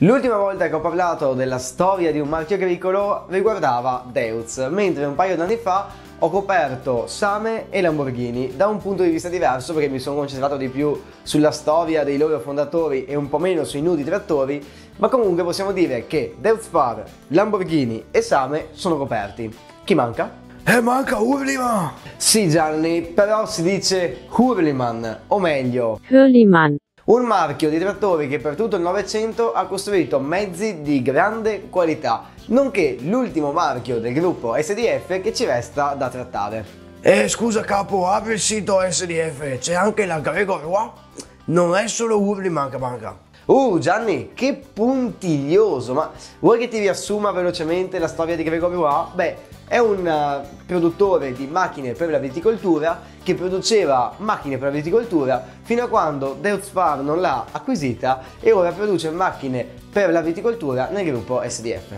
L'ultima volta che ho parlato della storia di un marchio agricolo riguardava Deutz, mentre un paio d'anni fa ho coperto Same e Lamborghini da un punto di vista diverso perché mi sono concentrato di più sulla storia dei loro fondatori e un po' meno sui nudi trattori, ma comunque possiamo dire che Deutz Par, Lamborghini e Same sono coperti. Chi manca? Eh, manca Hurliman! Sì Gianni, però si dice Hurliman, o meglio Hurliman. Un marchio di trattori che per tutto il Novecento ha costruito mezzi di grande qualità, nonché l'ultimo marchio del gruppo SDF che ci resta da trattare. Eh, scusa capo, apri il sito SDF, c'è anche la Gregor Roy? Non è solo Hurliman che manca. Uh Gianni, che puntiglioso, ma vuoi che ti riassuma velocemente la storia di Gregory Roy? Beh, è un eh, produttore di macchine per la viticoltura che produceva macchine per la viticoltura fino a quando Deutz Fahr non l'ha acquisita e ora produce macchine per la viticoltura nel gruppo SDF.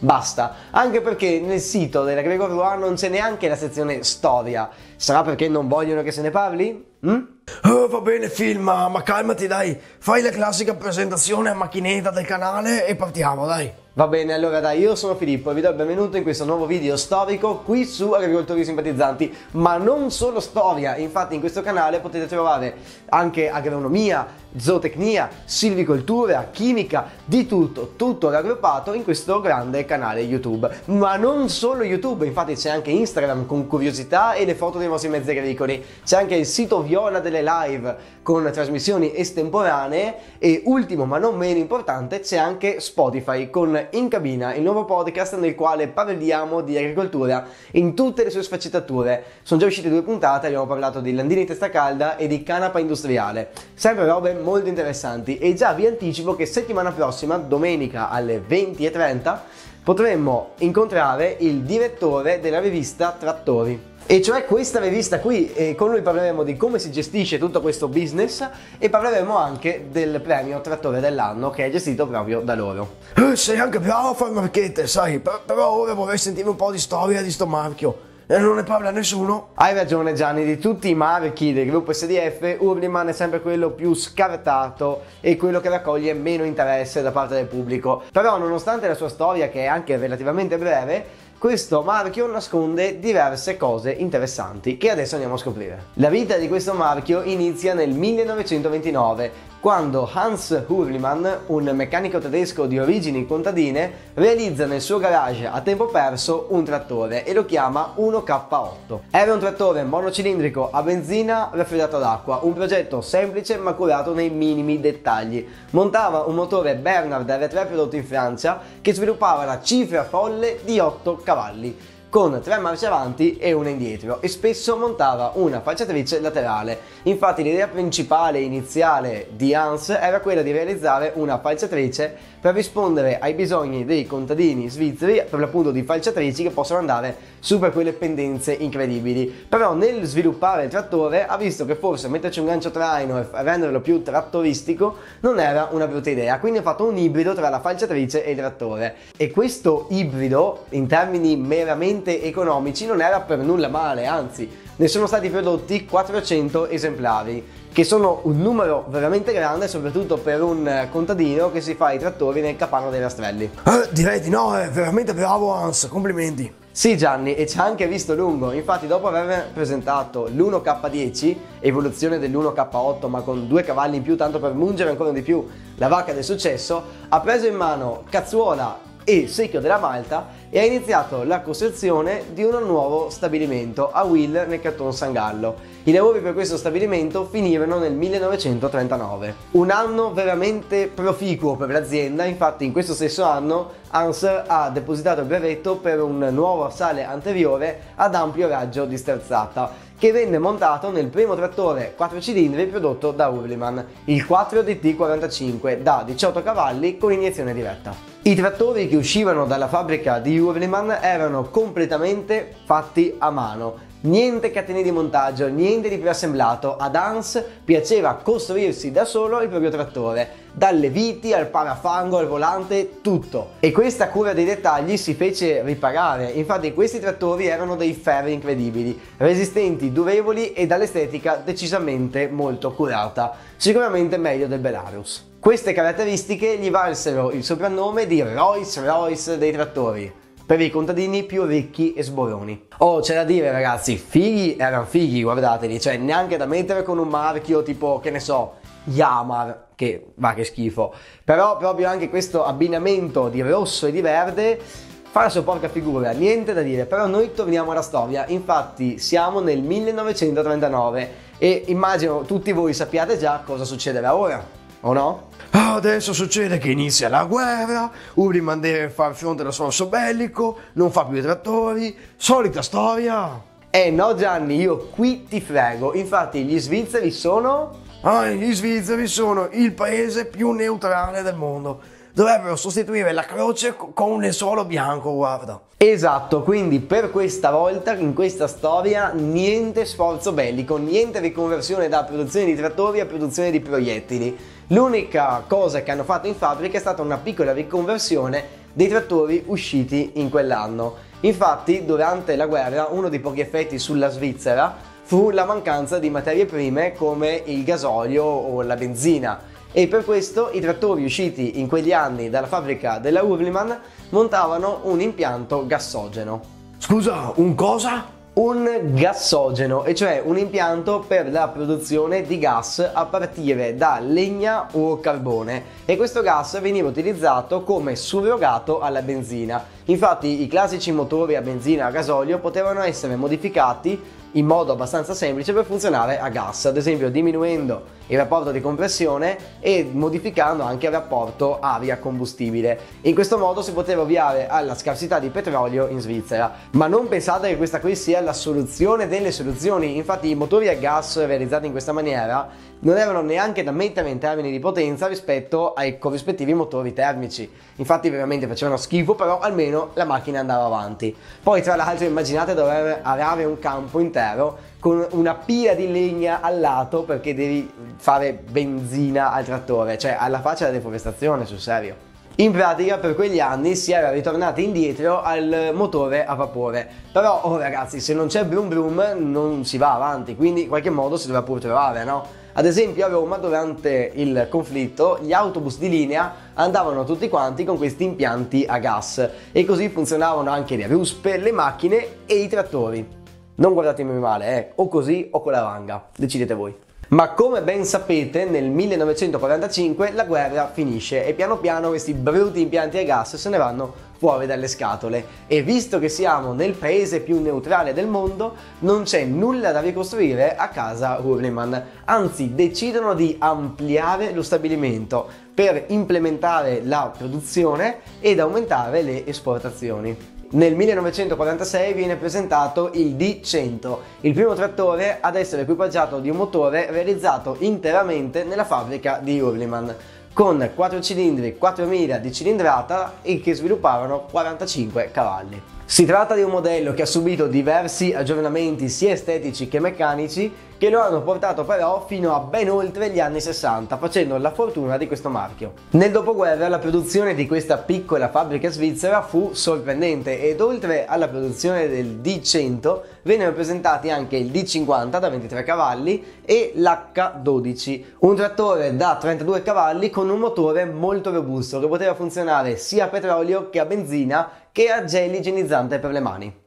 Basta, anche perché nel sito della Gregor Roy non c'è neanche la sezione storia. Sarà perché non vogliono che se ne parli? Mm? Oh, va bene film, ma calmati dai, fai la classica presentazione a macchinetta del canale e partiamo dai. Va bene, allora dai, io sono Filippo e vi do il benvenuto in questo nuovo video storico qui su Agricoltori Simpatizzanti, ma non solo storia, infatti in questo canale potete trovare anche agronomia, zootecnia, silvicoltura, chimica, di tutto, tutto raggruppato in questo grande canale YouTube. Ma non solo YouTube, infatti c'è anche Instagram con curiosità e le foto dei vostri mezzi agricoli, c'è anche il sito Viola delle live con trasmissioni estemporanee e ultimo ma non meno importante c'è anche Spotify con In Cabina, il nuovo podcast nel quale parliamo di agricoltura in tutte le sue sfaccettature. Sono già uscite due puntate, abbiamo parlato di landini testa calda e di canapa industriale. Sempre robe molto interessanti e già vi anticipo che settimana prossima, domenica alle 20.30, potremmo incontrare il direttore della rivista Trattori. E cioè questa rivista qui, e con lui parleremo di come si gestisce tutto questo business e parleremo anche del premio Trattore dell'anno che è gestito proprio da loro. Eh, sei anche bravo a fare marchette, sai, per- però ora vorrei sentire un po' di storia di sto marchio. E non ne parla nessuno? Hai ragione Gianni, di tutti i marchi del gruppo SDF, Urliman è sempre quello più scartato e quello che raccoglie meno interesse da parte del pubblico. Però nonostante la sua storia, che è anche relativamente breve, questo marchio nasconde diverse cose interessanti che adesso andiamo a scoprire. La vita di questo marchio inizia nel 1929 quando Hans Hurliman, un meccanico tedesco di origini contadine, realizza nel suo garage a tempo perso un trattore e lo chiama 1K8. Era un trattore monocilindrico a benzina raffreddato ad acqua, un progetto semplice ma curato nei minimi dettagli. Montava un motore Bernard R3 prodotto in Francia che sviluppava la cifra folle di 8 cavalli con tre marce avanti e una indietro e spesso montava una falciatrice laterale. Infatti l'idea principale iniziale di Hans era quella di realizzare una falciatrice per rispondere ai bisogni dei contadini svizzeri per l'appunto di falciatrici che possono andare su per quelle pendenze incredibili. Però nel sviluppare il trattore ha visto che forse metterci un gancio traino e renderlo più trattoristico non era una brutta idea, quindi ha fatto un ibrido tra la falciatrice e il trattore. E questo ibrido, in termini meramente economici, non era per nulla male, anzi, ne sono stati prodotti 400 esemplari che sono un numero veramente grande soprattutto per un contadino che si fa i trattori nel capano dei rastrelli. Eh, direi di no, è veramente bravo Hans, complimenti. Sì Gianni, e ci ha anche visto lungo, infatti dopo aver presentato l'1K10, evoluzione dell'1K8 ma con due cavalli in più tanto per mungere ancora di più la vacca del successo, ha preso in mano Cazzuola e Secchio della Malta e ha iniziato la costruzione di un nuovo stabilimento a Will nel canton San Gallo. I lavori per questo stabilimento finirono nel 1939. Un anno veramente proficuo per l'azienda, infatti in questo stesso anno Hans ha depositato il brevetto per un nuovo sale anteriore ad ampio raggio di sterzata che venne montato nel primo trattore 4 cilindri prodotto da Hurliman, il 4DT45 da 18 cavalli con iniezione diretta. I trattori che uscivano dalla fabbrica di Hurliman erano completamente fatti a mano, Niente catene di montaggio, niente di preassemblato, ad Hans piaceva costruirsi da solo il proprio trattore, dalle viti al parafango al volante, tutto. E questa cura dei dettagli si fece riparare, infatti questi trattori erano dei ferri incredibili, resistenti, durevoli e dall'estetica decisamente molto curata, sicuramente meglio del Belarus. Queste caratteristiche gli valsero il soprannome di Rolls Royce dei trattori, per i contadini più ricchi e sboroni. Oh, c'è da dire ragazzi, fighi erano fighi, guardateli, cioè neanche da mettere con un marchio tipo, che ne so, Yamar, che va che schifo. Però proprio anche questo abbinamento di rosso e di verde fa la sua porca figura, niente da dire. Però noi torniamo alla storia, infatti siamo nel 1939 e immagino tutti voi sappiate già cosa succederà ora, o no? Adesso succede che inizia la guerra, Uriman deve far fronte allo sforzo bellico, non fa più i trattori, solita storia. Eh no Gianni, io qui ti frego, infatti gli svizzeri sono... Ah, gli svizzeri sono il paese più neutrale del mondo. Dovrebbero sostituire la croce co- con un lenzuolo bianco, guarda. Esatto, quindi per questa volta in questa storia niente sforzo bellico, niente riconversione da produzione di trattori a produzione di proiettili. L'unica cosa che hanno fatto in fabbrica è stata una piccola riconversione dei trattori usciti in quell'anno. Infatti, durante la guerra, uno dei pochi effetti sulla Svizzera fu la mancanza di materie prime come il gasolio o la benzina e per questo i trattori usciti in quegli anni dalla fabbrica della Hurliman montavano un impianto gassogeno. Scusa, un cosa? Un gassogeno, e cioè un impianto per la produzione di gas a partire da legna o carbone e questo gas veniva utilizzato come surrogato alla benzina. Infatti i classici motori a benzina a gasolio potevano essere modificati in modo abbastanza semplice per funzionare a gas, ad esempio diminuendo il rapporto di compressione e modificando anche il rapporto aria-combustibile. In questo modo si poteva ovviare alla scarsità di petrolio in Svizzera. Ma non pensate che questa qui sia la soluzione delle soluzioni, infatti i motori a gas realizzati in questa maniera non erano neanche da mettere in termini di potenza rispetto ai corrispettivi motori termici. Infatti veramente facevano schifo, però almeno la macchina andava avanti. Poi tra l'altro immaginate dover arare un campo intero con una pila di legna al lato perché devi fare benzina al trattore, cioè alla faccia della deforestazione, sul serio. In pratica per quegli anni si era ritornati indietro al motore a vapore. Però, oh ragazzi, se non c'è brum brum non si va avanti, quindi in qualche modo si dovrà pur trovare, no? Ad esempio a Roma durante il conflitto gli autobus di linea andavano tutti quanti con questi impianti a gas e così funzionavano anche le ruspe, le macchine e i trattori. Non guardatemi male, eh, o così o con la vanga, decidete voi. Ma come ben sapete, nel 1945 la guerra finisce e piano piano questi brutti impianti a gas se ne vanno fuori dalle scatole. E visto che siamo nel paese più neutrale del mondo non c'è nulla da ricostruire a casa Hurliman, anzi decidono di ampliare lo stabilimento per implementare la produzione ed aumentare le esportazioni. Nel 1946 viene presentato il D100, il primo trattore ad essere equipaggiato di un motore realizzato interamente nella fabbrica di Hurliman, con 4 cilindri 4000 di cilindrata e che sviluppavano 45 cavalli. Si tratta di un modello che ha subito diversi aggiornamenti sia estetici che meccanici che lo hanno portato però fino a ben oltre gli anni 60, facendo la fortuna di questo marchio. Nel dopoguerra la produzione di questa piccola fabbrica svizzera fu sorprendente ed oltre alla produzione del D100 vennero presentati anche il D50 da 23 cavalli e l'H12, un trattore da 32 cavalli con un motore molto robusto che poteva funzionare sia a petrolio che a benzina che a gel igienizzante per le mani.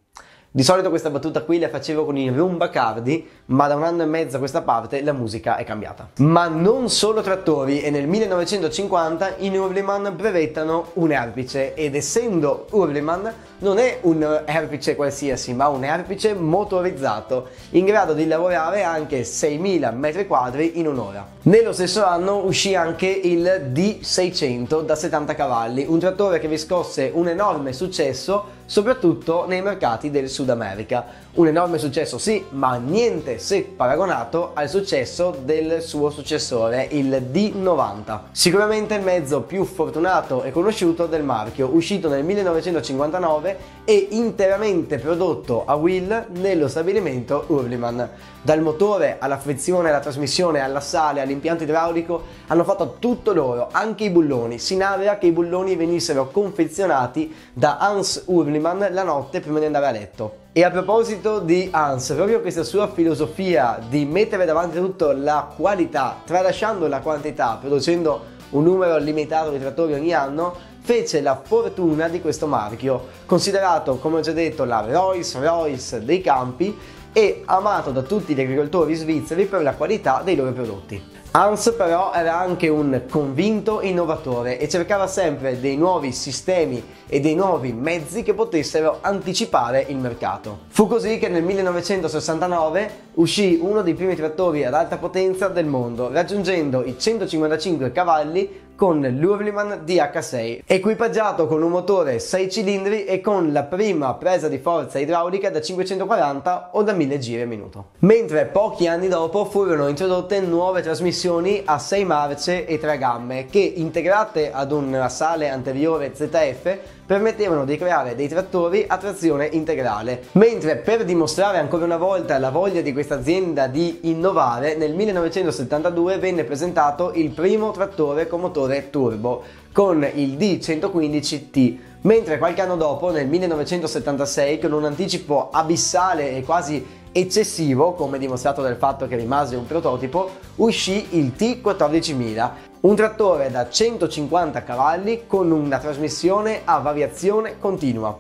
Di solito questa battuta qui la facevo con i Rumba Cardi, ma da un anno e mezzo a questa parte la musica è cambiata. Ma non solo trattori e nel 1950 in Hurliman brevettano un erpice ed essendo Hurliman non è un erpice qualsiasi, ma un erpice motorizzato, in grado di lavorare anche 6.000 m2 in un'ora. Nello stesso anno uscì anche il D600 da 70 cavalli, un trattore che riscosse un enorme successo soprattutto nei mercati del Sud America. Un enorme successo sì, ma niente se paragonato al successo del suo successore, il D90. Sicuramente il mezzo più fortunato e conosciuto del marchio, uscito nel 1959 e interamente prodotto a Will nello stabilimento Hurliman. Dal motore alla frizione, alla trasmissione, all'assale, all'impianto idraulico hanno fatto tutto loro, anche i bulloni. Si narra che i bulloni venissero confezionati da Hans Hurliman la notte prima di andare a letto. E a proposito di Hans, proprio questa sua filosofia di mettere davanti a tutto la qualità, tralasciando la quantità, producendo un numero limitato di trattori ogni anno, fece la fortuna di questo marchio, considerato come ho già detto la Rolls Royce dei campi e amato da tutti gli agricoltori svizzeri per la qualità dei loro prodotti. Hans però era anche un convinto innovatore e cercava sempre dei nuovi sistemi e dei nuovi mezzi che potessero anticipare il mercato. Fu così che nel 1969 uscì uno dei primi trattori ad alta potenza del mondo, raggiungendo i 155 cavalli con l'Urliman DH6, equipaggiato con un motore 6 cilindri e con la prima presa di forza idraulica da 540 o da 1000 giri al minuto. Mentre pochi anni dopo furono introdotte nuove trasmissioni a 6 marce e 3 gamme che integrate ad un sale anteriore ZF permettevano di creare dei trattori a trazione integrale. Mentre per dimostrare ancora una volta la voglia di questa azienda di innovare, nel 1972 venne presentato il primo trattore con motore turbo, con il D115T, mentre qualche anno dopo, nel 1976, con un anticipo abissale e quasi eccessivo, come dimostrato dal fatto che rimase un prototipo, uscì il T14000, un trattore da 150 cavalli con una trasmissione a variazione continua.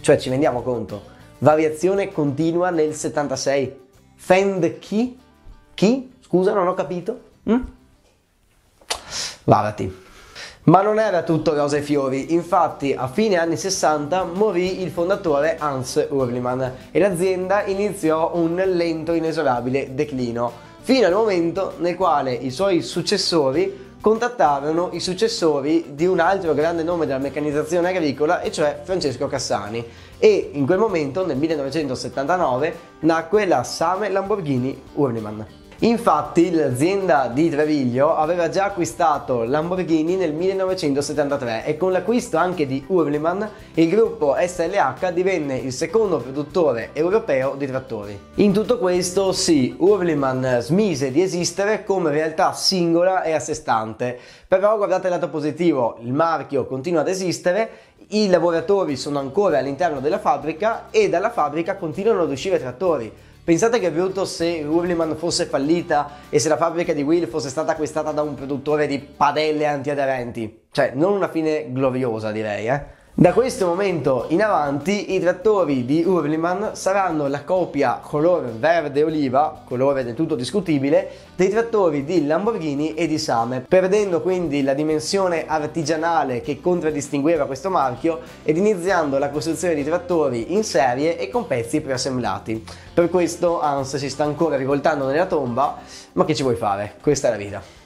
Cioè ci rendiamo conto, variazione continua nel 76. Fend chi? Chi? Scusa, non ho capito. Mm? Varati. Ma non era tutto rose e fiori, infatti a fine anni 60 morì il fondatore Hans Urliman e l'azienda iniziò un lento inesorabile declino, fino al momento nel quale i suoi successori contattarono i successori di un altro grande nome della meccanizzazione agricola, e cioè Francesco Cassani. E in quel momento, nel 1979, nacque la Same Lamborghini Urliman. Infatti l'azienda di Treviglio aveva già acquistato Lamborghini nel 1973 e con l'acquisto anche di Hurliman il gruppo SLH divenne il secondo produttore europeo di trattori. In tutto questo sì, Hurliman smise di esistere come realtà singola e a sé stante, però guardate il lato positivo, il marchio continua ad esistere i lavoratori sono ancora all'interno della fabbrica e dalla fabbrica continuano ad uscire trattori. Pensate che brutto se Hurliman fosse fallita e se la fabbrica di Will fosse stata acquistata da un produttore di padelle antiaderenti. Cioè, non una fine gloriosa direi, eh. Da questo momento in avanti i trattori di Hurliman saranno la copia color verde oliva, colore del tutto discutibile, dei trattori di Lamborghini e di Same, perdendo quindi la dimensione artigianale che contraddistingueva questo marchio ed iniziando la costruzione di trattori in serie e con pezzi preassemblati. Per questo Hans si sta ancora rivoltando nella tomba, ma che ci vuoi fare? Questa è la vita.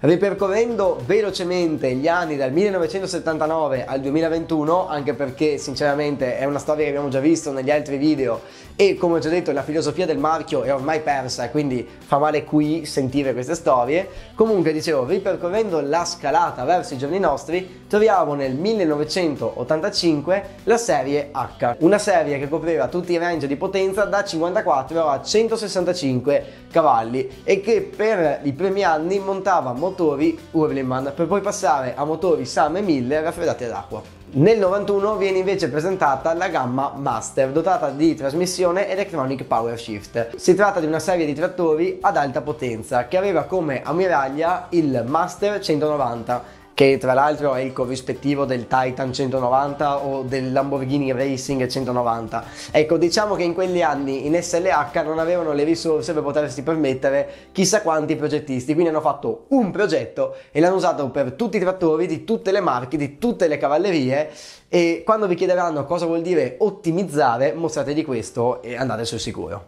Ripercorrendo velocemente gli anni dal 1979 al 2021, anche perché sinceramente è una storia che abbiamo già visto negli altri video e come ho già detto la filosofia del marchio è ormai persa quindi fa male qui sentire queste storie, comunque dicevo, ripercorrendo la scalata verso i giorni nostri, troviamo nel 1985 la serie H, una serie che copriva tutti i range di potenza da 54 a 165 cavalli e che per i primi anni montava motori Hurliman per poi passare a motori Sam e Miller raffreddati ad acqua. Nel 91 viene invece presentata la gamma Master, dotata di trasmissione Electronic Power Shift. Si tratta di una serie di trattori ad alta potenza che aveva come ammiraglia il Master 190 che tra l'altro è il corrispettivo del Titan 190 o del Lamborghini Racing 190. Ecco, diciamo che in quegli anni in SLH non avevano le risorse per potersi permettere chissà quanti progettisti, quindi hanno fatto un progetto e l'hanno usato per tutti i trattori di tutte le marche, di tutte le cavallerie e quando vi chiederanno cosa vuol dire ottimizzare, mostrategli questo e andate sul sicuro.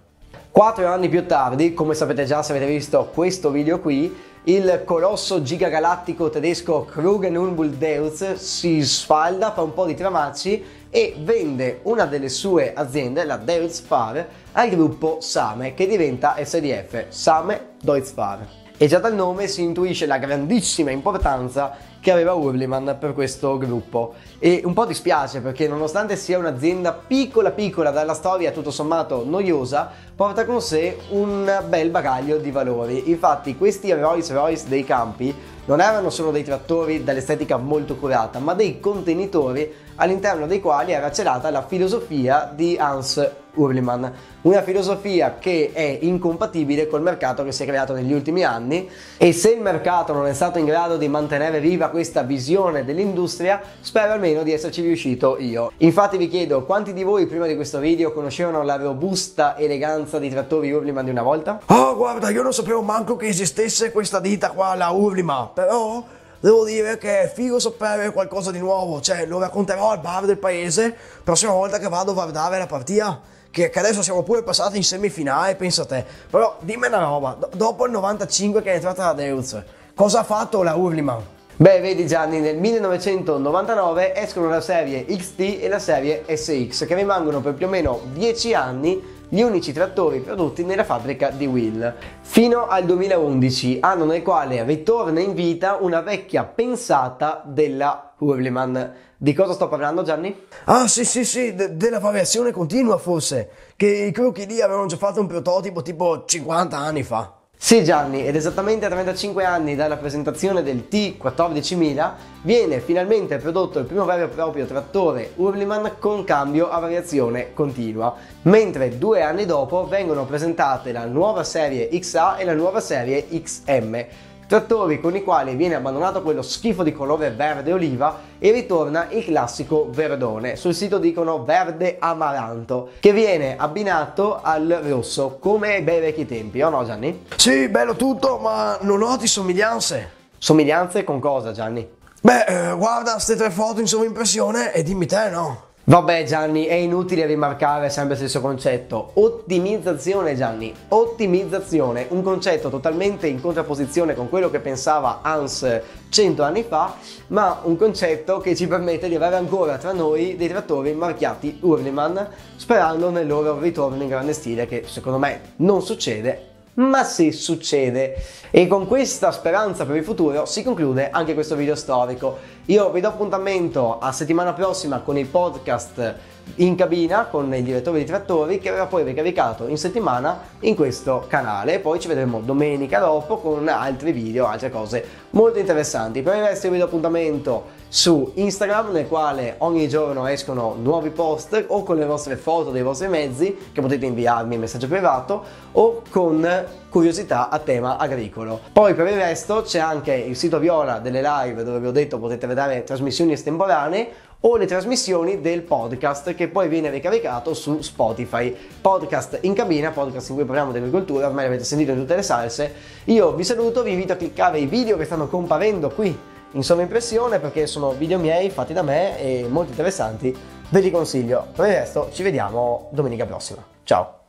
Quattro anni più tardi, come sapete già se avete visto questo video qui, il colosso gigagalattico tedesco Krugen Deutz si sfalda, fa un po' di tramacci e vende una delle sue aziende, la Deutz Fahr, al gruppo Same che diventa SDF, Same Deutz Fahr. E già dal nome si intuisce la grandissima importanza che aveva Hurliman per questo gruppo. E un po' dispiace perché nonostante sia un'azienda piccola piccola dalla storia tutto sommato noiosa, porta con sé un bel bagaglio di valori. Infatti questi Rolls Royce dei campi non erano solo dei trattori dall'estetica molto curata, ma dei contenitori all'interno dei quali era celata la filosofia di Hans Hurliman, una filosofia che è incompatibile col mercato che si è creato negli ultimi anni e se il mercato non è stato in grado di mantenere viva questa visione dell'industria, spero almeno di esserci riuscito io. Infatti vi chiedo quanti di voi prima di questo video conoscevano la robusta eleganza di trattori Hurliman di una volta? Oh, guarda, io non sapevo manco che esistesse questa ditta qua, la Hurliman, però devo dire che è figo sapere qualcosa di nuovo, cioè lo racconterò al bar del paese, prossima volta che vado a guardare la partita che, che, adesso siamo pure passati in semifinale, pensa te. Però dimmi una roba, do, dopo il 95 che è entrata la Deutz, cosa ha fatto la Hurliman? Beh, vedi Gianni, nel 1999 escono la serie XT e la serie SX, che rimangono per più o meno 10 anni gli unici trattori prodotti nella fabbrica di Will, fino al 2011, anno nel quale ritorna in vita una vecchia pensata della Hurliman. Di cosa sto parlando Gianni? Ah sì sì sì, de- della variazione continua forse, che i crocchi lì avevano già fatto un prototipo tipo 50 anni fa. Sì Gianni, ed esattamente a 35 anni dalla presentazione del T14000 viene finalmente prodotto il primo vero e proprio trattore Hurliman con cambio a variazione continua, mentre due anni dopo vengono presentate la nuova serie XA e la nuova serie XM, trattori con i quali viene abbandonato quello schifo di colore verde oliva e ritorna il classico verdone. Sul sito dicono verde amaranto, che viene abbinato al rosso, come ai bei vecchi tempi, o no Gianni? Sì, bello tutto, ma non noti somiglianze. Somiglianze con cosa Gianni? Beh, eh, guarda queste tre foto in sovraimpressione e dimmi te, no? Vabbè Gianni, è inutile rimarcare sempre il stesso concetto. Ottimizzazione Gianni, ottimizzazione, un concetto totalmente in contrapposizione con quello che pensava Hans 100 anni fa, ma un concetto che ci permette di avere ancora tra noi dei trattori marchiati Hurliman, sperando nel loro ritorno in grande stile che secondo me non succede ma sì, succede. E con questa speranza per il futuro si conclude anche questo video storico. Io vi do appuntamento a settimana prossima con il podcast in cabina con il direttore di trattori che verrà poi ricaricato in settimana in questo canale poi ci vedremo domenica dopo con altri video altre cose molto interessanti per il resto vi do appuntamento su Instagram nel quale ogni giorno escono nuovi post o con le vostre foto dei vostri mezzi che potete inviarmi in messaggio privato o con curiosità a tema agricolo. Poi per il resto c'è anche il sito Viola delle live dove vi ho detto potete vedere trasmissioni estemporanee o le trasmissioni del podcast che poi viene ricaricato su Spotify. Podcast in cabina, podcast in cui parliamo di agricoltura, ormai l'avete sentito in tutte le salse. Io vi saluto, vi invito a cliccare i video che stanno comparendo qui in sovraimpressione perché sono video miei fatti da me e molto interessanti. Ve li consiglio. Per il resto ci vediamo domenica prossima. Ciao!